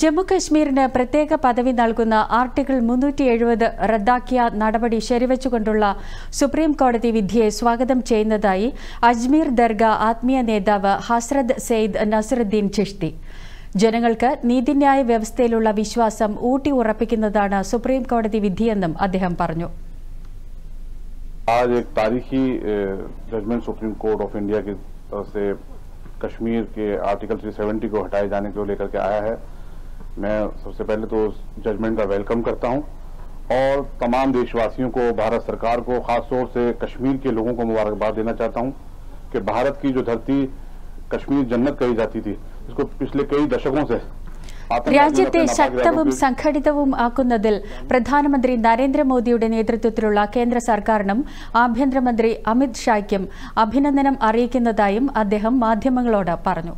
ജമ്മു കശ്മീരിന് പ്രത്യേക പദവി നൽകുന്ന ആർട്ടിക്കിൾ മുന്നൂറ്റി എഴുപത് റദ്ദാക്കിയ നടപടി ശരിവച്ചുകൊണ്ടുള്ള സുപ്രീം കോടതി വിധിയെ സ്വാഗതം ചെയ്യുന്നതായി അജ്മീർ ദർഗ ആത്മീയ നേതാവ് ഹസ്രത് സെയ്ദ് നസറുദ്ദീൻ ചിഷ്തി ജനങ്ങൾക്ക് നീതിന്യായ വ്യവസ്ഥയിലുള്ള വിശ്വാസം ഊട്ടി ഉറപ്പിക്കുന്നതാണ് സുപ്രീം കോടതി വിധിയെന്നും അദ്ദേഹം പറഞ്ഞു आज एक तारीखी judgement supreme court of India की तरफ से कश्मीर के आर्टिकल 370 को हटाए जाने को लेकर के आया है मैं सबसे पहले तो उस जजमेंट का वेलकम करता हूं और तमाम देशवासियों को भारत सरकार को खासतौर से कश्मीर के लोगों को मुबारकबाद देना चाहता हूं कि भारत की जो धरती कश्मीर जन्नत कही जाती थी इसको पिछले कई दशकों से आतंकवादियों ने രാജ്യത്തെ अपने नापाक इरादों ശക്തവും के- സംഘടിതവും ആക്കുന്നതിൽ പ്രധാനമന്ത്രി നരേന്ദ്രമോദിയുടെ നേതൃത്വത്തിലുള്ള കേന്ദ്ര സർക്കാരിനും ആഭ്യന്തരമന്ത്രി അമിത് ഷായ്ക്കും അഭിനന്ദനം അറിയിക്കുന്നതായും അദ്ദേഹം മാധ്യമങ്ങളോട് പറഞ്ഞു